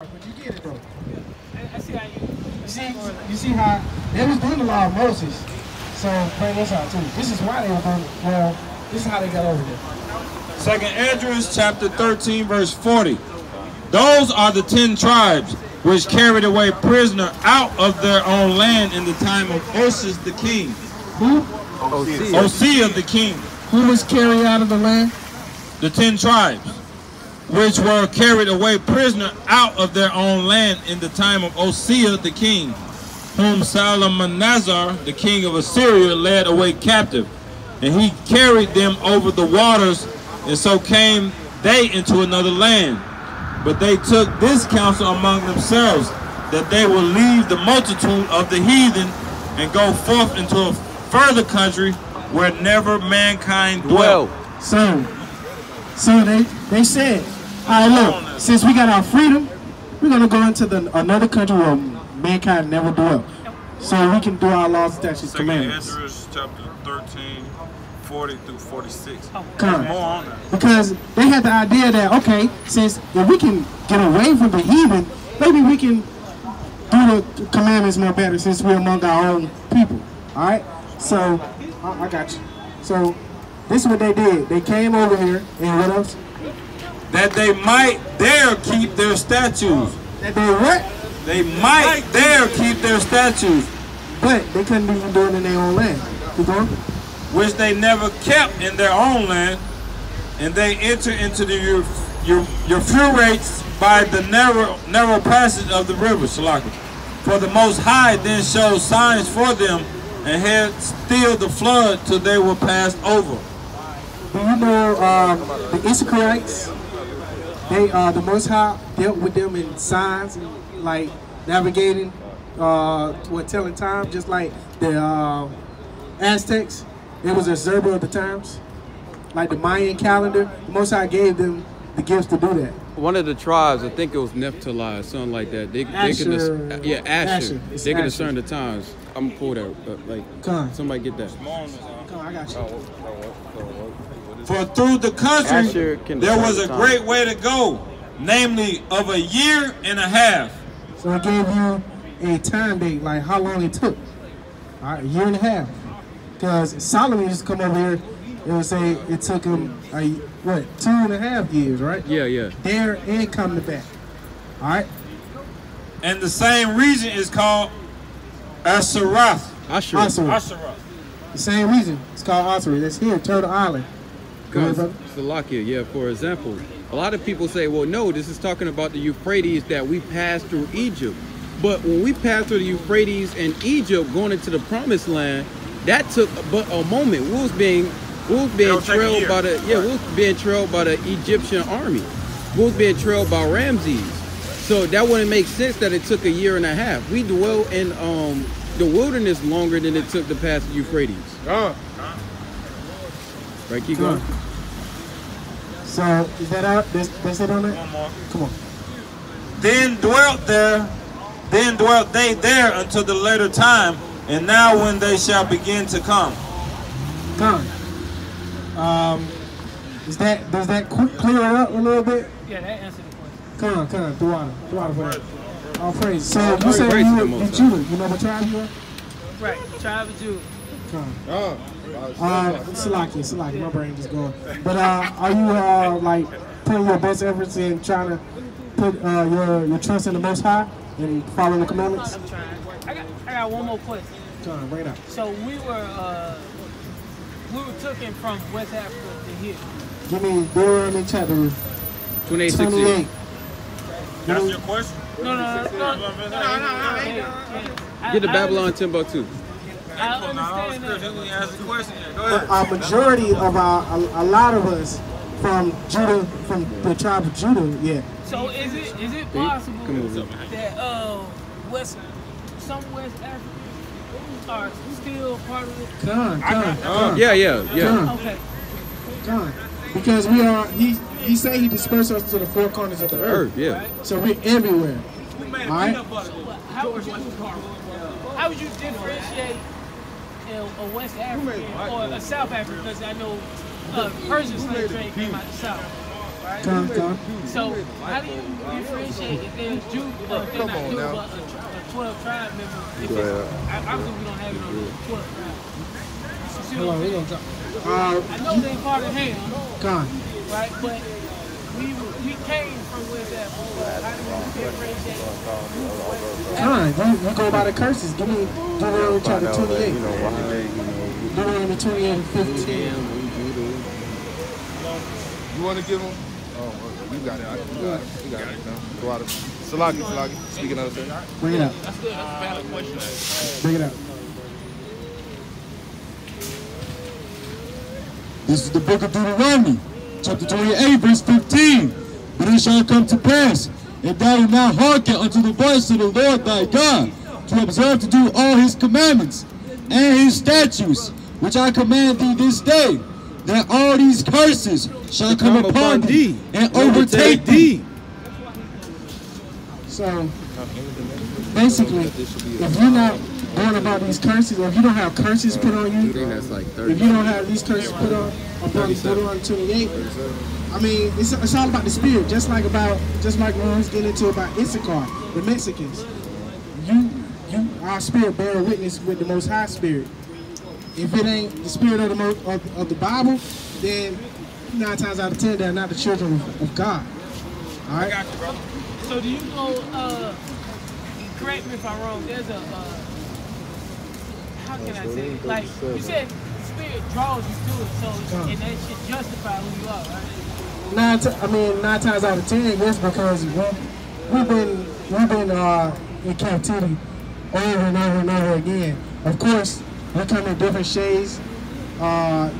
But you get it though. I, I see how you. You see, you see how they was doing the law of Moses. So bring this out too. This is why they were doing it. Well, this is how they got over there. Second Esdras chapter 13 verse 40. Those are the ten tribes which carried away prisoner out of their own land in the time of Osius the king. Who? Osea the king. Who was carried out of the land? The ten tribes which were carried away prisoner out of their own land in the time of Osea the king, whom Salmanasar the king of Assyria led away captive. And he carried them over the waters, and so came they into another land. But they took this counsel among themselves, that they will leave the multitude of the heathen and go forth into a further country where never mankind dwelt. So, so they they said, all right, look, since we got our freedom, we're gonna go into the another country where mankind never dwelt, so we can do our laws, statutes, Second commandments. Esdras chapter 13, 40 through 46. Come. On because they had the idea that okay, since if we can get away from the heathen, maybe we can do the commandments more better since we're among our own people. All right, so I, I got you. So this is what they did. They came over here, and what else? That they might dare keep their statues. That they what? They might dare keep their statues, But they couldn't even do it in their own land. Keep going. which they never kept in their own land, and they enter into the your your Euphrates by the narrow narrow passage of the river, Shalaka. For the Most High then showed signs for them, and had stilled the flood till they were passed over. Do you know um, the Issacharites? They uh, the Most High dealt with them in signs, like navigating, uh, what telling time, just like the uh, Aztecs. It was a observer of the times, like the Mayan calendar. The Most High gave them the gifts to do that. One of the tribes, I think it was Naphtali, something like that. They, they could, Asher. dis- yeah, Asher. Asher. They could Asher. discern the times. I'm gonna pull that, but like, Come on. somebody get that. Come on, I got you. For through the country there was a discern great way to go, namely of a year and a half. So it gave you a time date, like how long it took. All right, a year and a half. Because Solomon used to come over here, it would say it took him, a, what, two and a half years, right? Yeah, yeah. There and coming back. All right? And the same region is called Arsareth. Asher. Asher. The same reason. It's called Osiri. That's here, Turtle Island. Brother. Yeah, for example. A lot of people say, well, no, this is talking about the Euphrates that we passed through Egypt. But when we passed through the Euphrates and Egypt going into the promised land, that took but a moment. We was being we was being It'll take a trailed by the yeah, we was being trailed by the Egyptian army. We was being trailed by Ramses. So that wouldn't make sense that it took a year and a half. We dwelt in um the wilderness longer than it took to pass the Euphrates. Right, keep going. So, is that out? That's, that's it on it? One more. Come on. Then dwelt there, then dwelt they there until the later time, and now when they shall begin to come. Come. Um, is that, does that qu- clear it up a little bit? Yeah, that answered the question. Come on, come on, Duana. Duana for that. All praise. So you praise said to you the were Most in High. Judah. You know what tribe you are? Right, tribe of Judah. Come on. Uh, Salaki, Salaki, my brain just going. But uh, are you uh, like putting your best efforts in trying to put uh, your your trust in the Most High and following the commandments? I'm trying. I got, I got one more question. Come on, bring up. So we were, uh, we were taken from West Africa to here. Give me Deuteronomy chapter 28, 28. That's your question? No, no, no, no, no, no, no, no. Hey, hey, I- Get the I Babylon understand- Timbuktu. I don't understand that. Ask the question. A majority of our, a, a lot of us from Judah, from the tribe of Judah, yeah. So is it is it possible Come over. that uh West some West Africans are still part of it? Come on, come on, come on. Yeah, yeah, yeah. Come on. Okay. Come. Because we are, he, he say he dispersed us to the four corners of the earth. Earth, yeah. So we're everywhere. All right? How would you how would you differentiate you know, a West African or a South African? Because I know uh, Persian slave trade came out the South. right? Come, come. So how do you differentiate if they're Jew, uh, if they're Come not on Jew, now. but a, a 12 tribe member? If Go it's, ahead. I, obviously we don't have it on the 12 tribe. You Hold on, we saying? gonna talk. Uh, I know they part of Ham, come. right? But we we came from West Africa. How do we differentiate? Fine, you, you go by the curses. Give me Deuteronomy chapter Find out that, 28. you know, why, you know, Deuteronomy 28 and 15. you want to give them? Oh, okay. you got it. I- You got it. You got it. No. Go out of Salaki, Salaki. Speaking of the Bring it out. That's good. That's a valid question. Bring it out. This is the book of Deuteronomy, chapter 28, verse 15. But it shall come to pass, if thou wilt not hearken unto the voice of the Lord thy God, to observe to do all his commandments and his statutes, which I command thee this day, that all these curses shall come, upon thee and overtake thee. So, basically, if you're not going about these curses, or if you don't have curses put on you, think that's like if you don't have these curses put on upon Deuteronomy 28, I mean, it's, it's all about the spirit, just like about, just like when we was getting into about Issachar, the Mexicans. You, you, our spirit bear witness with the Most High Spirit. If it ain't the spirit of the of, of the Bible, then nine times out of ten, they're not the children of God. All right. Got you, brother. So do you go? Uh, correct me if I'm wrong. There's a. Uh, how can I say? it? Like you said, the spirit draws you to it, so and that should justify who you are, right? Nine, I mean nine times out of ten, yes, because we we've been we've been uh, in captivity over and over and over again. Of course, we come in different shades, uh,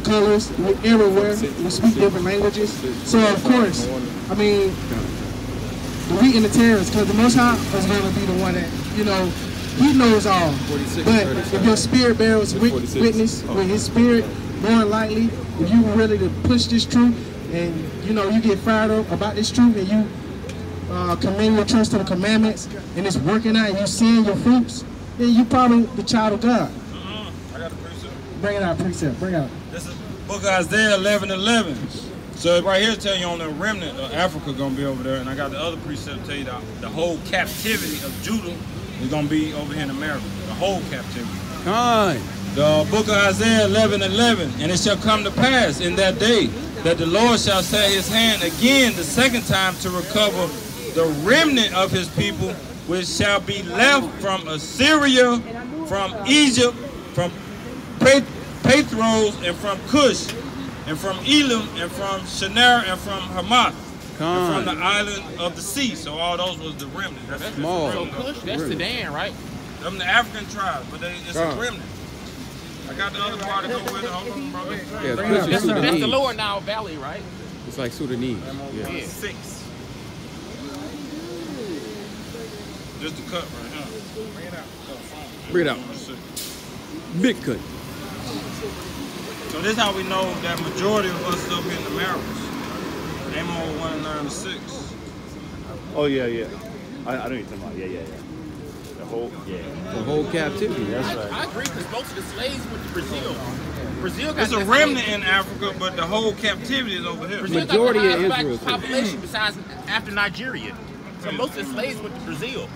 colors, we everywhere. We speak different languages. So of course, I mean, the wheat and the tares, because the Most High is going to be the one that you know. He knows all. But if your spirit bears witness with His spirit, more than likely, if you ready to push this truth, and you know you get fired up about this truth, and you uh, commend your trust to the commandments, and it's working out, and you seeing your fruits, then you probably the child of God. Uh-uh. I got a precept. Bring it out, precept. Bring it out. This is book of Isaiah 11 11. So right here tell you on the remnant of Africa gonna be over there, and I got the other precept to tell you that the whole captivity of Judah is gonna be over here in America. The whole captivity. Kind. The book of Isaiah 11 11. And it shall come to pass in that day that the Lord shall set his hand again the second time to recover the remnant of his people, which shall be left from Assyria, from Egypt, from Pathros, and from Cush, and from Elam, and from Shinar, and from Hamath, and from the island of the sea. So all those was the remnant. That's just the Small. remnant of- Kush, that's Sudan, right? them the African tribes, but they, it's God. a remnant. I got the other part to go with it. Hold on, brother. Yeah, Bring it up, Kush is bring it up. That's the lower Nile Valley, right? It's like Sudanese. Yeah. Yeah. Six. Just a cut right here. Bring it out. Bring it out. Big cut. So this how we know that majority of us up in the Americas. Amo 196. Oh yeah, yeah. I, I know what you're talking about. Yeah, yeah, yeah. The whole yeah. The whole captivity. That's right. I agree because most of the slaves went to Brazil. Brazil got It's a remnant highest- in Africa, but the whole captivity is over here. Brazil Majority got the of highest black Israel, population besides after Nigeria. So most of the slaves went to Brazil.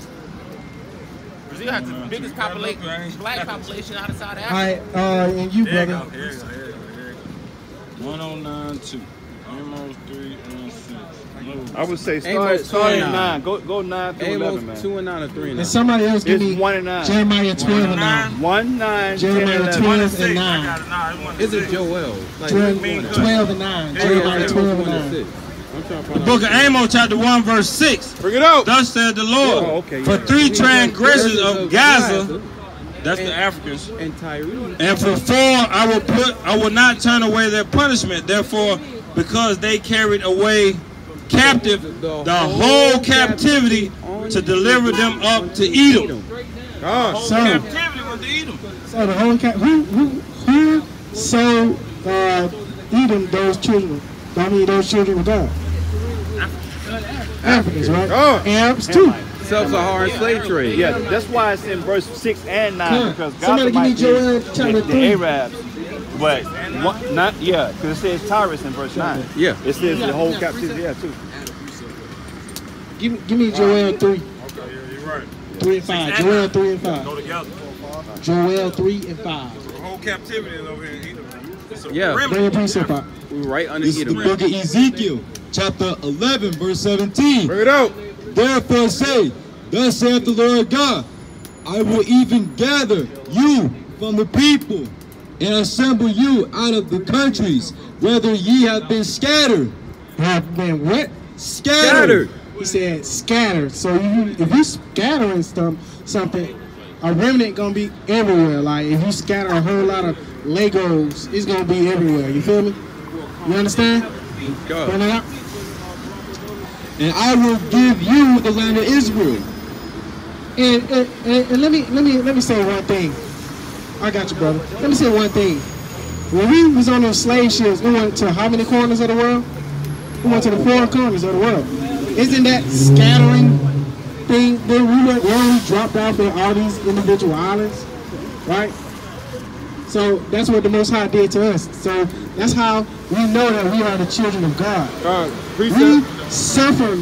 Brazil has the biggest population, black population outside of All Africa. right, uh, and you, Here you brother. go, here you go, here you go, here you go. 1092. Amos 316. Move. I would say start start at 29. nine. Go go nine through eleven, man. two and nine or three and And nine. somebody else give It's me one and nine. Jeremiah 12 and 9. One nine. Jeremiah 10, 11. 12 and 9. got it. Nah, it wasn't Is it six. Joel? Like, 12, mean one good. 12 and 9. Jeremiah 12 and and 9. Six. I'm trying to The book of. Amos, chapter 1, verse 6. Bring it out. Thus said the Lord, Oh, okay, for yeah. three transgressions of Gaza, that's the Africans, and Tyree. and for four I will put, I will not turn away their punishment. Therefore, because they carried away captive the whole captivity to deliver them up to Edom. God. Whole So- captivity was to Edom. So the whole cat, who, who, who sold uh, Edom those children? I mean, those children were God. Africans, right? Oh. Arabs too. Sub-Saharan slave trade. Yeah, that's why it's in verse six and nine Huh. because God Somebody give me be Joel the, chapter the three. Arabs. But one, not yeah, because it says Tyrus in verse nine. Yeah. It says the whole captivity. Yeah, too. Give me, give me Joel three, Okay, yeah, you're right. three and five. Joel three and five. Go together. Joel three and five. The whole captivity is over here Yeah. remnant. Bring your precept out. We right under This is the book of Ezekiel, chapter 11, verse 17. Bring it out. Therefore say, Thus saith the Lord God, I will even gather you from the people and assemble you out of the countries, whether ye have been scattered. Have been what? Scattered. He said scattered. So you, if you scattering some something, a remnant gonna be everywhere. Like if you scatter a whole lot of Legos, it's gonna be everywhere. You feel me? You understand? God. Bring it out. And I will give you the land of Israel. And, and, and, and let me let me let me say one thing. I got you, brother. Let me say one thing. When we was on those slave ships, we went to how many corners of the world? We went to the four corners of the world. Isn't that scattering thing? Then we went where we dropped off at all these individual islands, right? So that's what the Most High did to us. So that's how we know that we are the children of God. Uh, We precept. suffered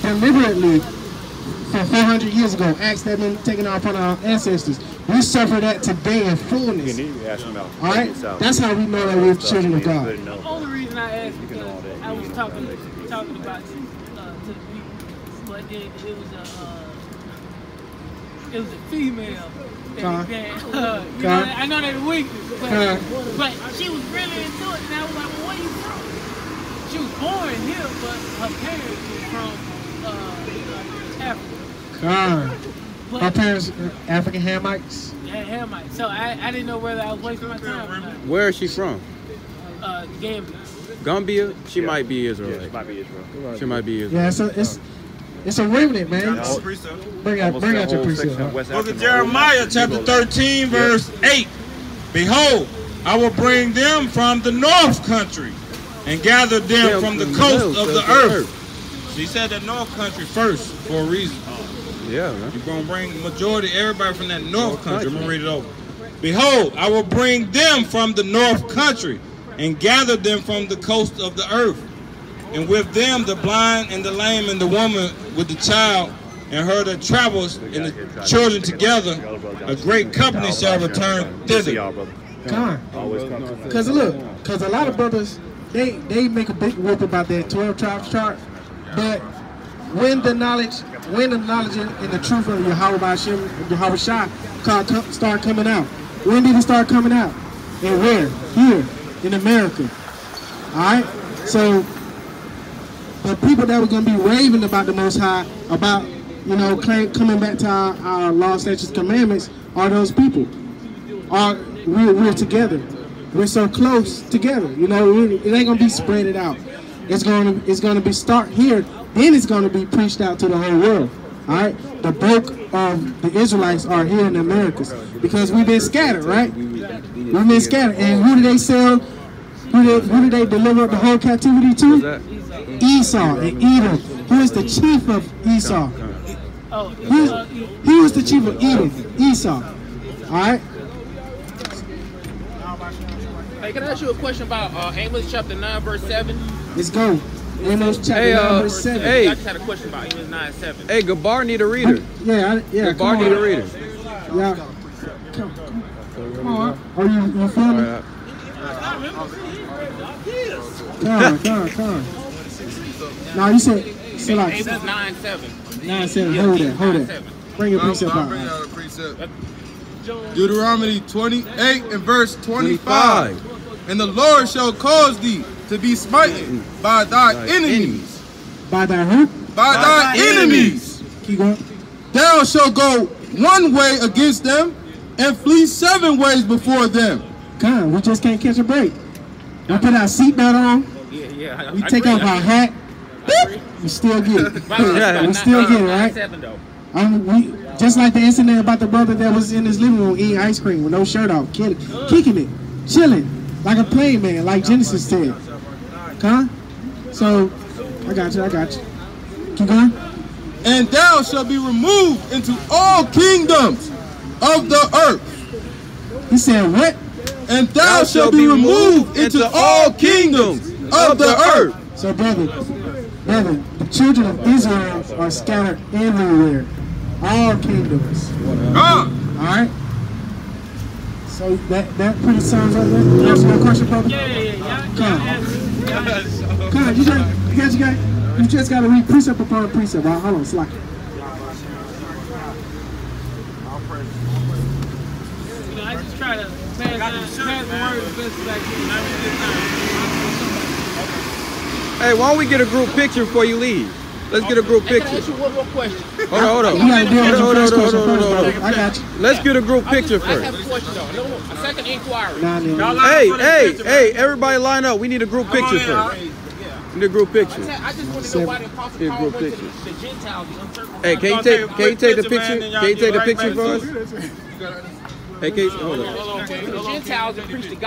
deliberately for 400 years ago. Acts that been taken off on our ancestors. We suffer that today in fullness. You need to ask him out. All right, that's how we know that we're children of God. The only reason I asked You can know all because. I was talking talking about uh, to the people, but then it was a uh, it was a female. That, Huh? that, uh, you Huh? know, I know they're weak, but, Huh? but she was really into it, and I was like, well, where you from? She was born here, but her parents was from uh, Africa. God. But, Our parents, uh, African Hamites. Yeah, Hamite. So I, I didn't know whether I was wasting my time or not. Where is she from? Uh, Gambia. Gambia? She might be Yeah, she might be Israel. She might be Israelite. Yeah, it's a, it's, it's a remnant, man. All. Bring out, Almost bring out your whole precept. section huh? West Book of Jeremiah, chapter 13, verse 8. Behold, I will bring them from the north country and gather them Them from the coast of of the the earth. So he said the north country first for a reason. Yeah, man. You're going to bring majority, everybody from that north North country. I'm going to read it over. Behold, I will bring them from the north country and gather them from the coast of the earth. And with them the blind and the lame and the woman with the child and her that travels and the children together, a great company shall return Good to thither. y'all, brother. God. Always come. Cause look, cause a lot of brothers, they they make a big whoop about that 12 tribes chart, but when the knowledge, when the knowledge and and the truth of Yahweh Hashem, Yahweh Shah co- co- start coming out, when did it start coming out? And where? Here in America. All right. So the people that were gonna be raving about the Most High, about you know claim, coming back to our, our law, statutes, commandments, are those people. Are we're, we're together. We're so close together. You know, it, ain't gonna be spread it out. It's gonna it's gonna be start here. Then it's gonna be preached out to the whole world. All right. The bulk of the Israelites are here in the Americas because we've been scattered, right? We've been scattered. And who do they sell? Who did, who did they deliver up the whole captivity to? Esau and Edom. Who is the chief of Esau? Oh, He, uh, was the chief of Edom, Esau. All right. Hey, can I ask you a question about uh, Amos chapter 9, verse 7? Let's go. Amos chapter Hey, 9, uh, verse 7. hey. I just had a question about Amos 9, 7. Hey, Gabar need a reader. Yeah, I, yeah. Gabar Come need a reader. Yeah. Come, come, come on. Are you, you feel me? Alright. Come on, come on, come on. No, you said, so like, Amos 9, 7. 9, 7. Hold that, hold that. Bring your precept I'll out. bring out a precept. Deuteronomy 28 and verse 25. 25. And the Lord shall cause thee to be smitten by thy Thy enemies. By thy who? By thy enemies. Keep going. Thou shalt go one way against them and flee seven ways before them. Come we just can't catch a break. We put our seatbelt on. Yeah, yeah. I, We I take agree. off our hat. We still get it. Right, right, we still Nine- get it, right? 7, though. Um, we just like the incident about the brother that was in his living room eating ice cream with no shirt off, kidding, kicking it, chilling like a plain man, like Genesis said. Huh? So, I got you. I got you. Keep going. And thou shalt be removed into all kingdoms of the earth. He said, "What? And thou shalt be removed into all kingdoms of the earth. So, brother, brother, the children of Israel are scattered everywhere, all kingdoms. Ah! All right. So that that pretty sums up. That You answer your question, brother. Yeah, yeah, yeah. Come on. answer. Y'all answer. Come on, you just, you guys, you guys, you just gotta read precept upon precept. All right, hold on, slack it. I just try to pass, down, pass the word as best as I can. I really get time. Hey, why don't we get a group picture before you leave? Let's get a group Hey, can I picture. ask you one more question? Hold on, hold on. You gotta deal with Hold on, first hold on, hold on, hold on. I got you. Let's get a group picture just- I have first. a question though. No, a second inquiry. Nah, nah, Y'all nah. line Hey, up for this hey, picture, hey, everybody line up. We need a group Come on picture in, all first. We need a group picture. I just want to know why the Apostle Paul group went to the, the Gentiles, the uncircumcised. Hey, can you take take can you take the picture, man, picture? then y'all Can you take the picture for us? Hey, Casey, hold on. Gentiles and preach the gospel.